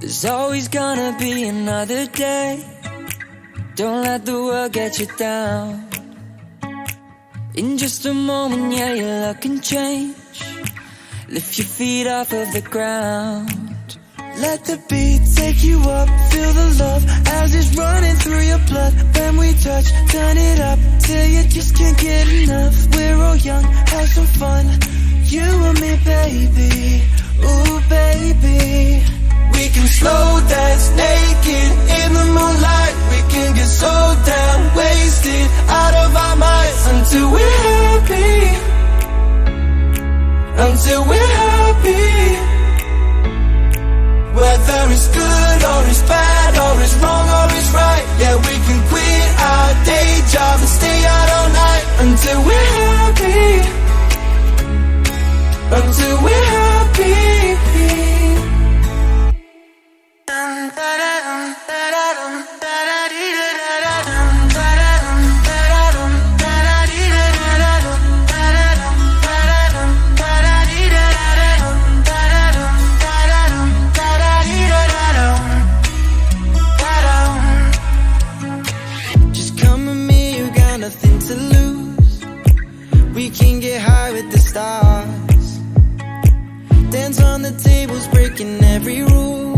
There's always gonna be another day. Don't let the world get you down. In just a moment, yeah, your luck can change. Lift your feet off of the ground. Let the beat take you up, feel the love as it's running through your blood. When we touch, turn it up till you just can't get enough. We're all young, have some fun. You and me, baby. Until we're happy. Whether it's good or it's bad or it's wrong or it's right. Yeah, we can quit our day job and stay out all night until we're happy. Until we're happy. With the stars. Dance on the tables, breaking every rule.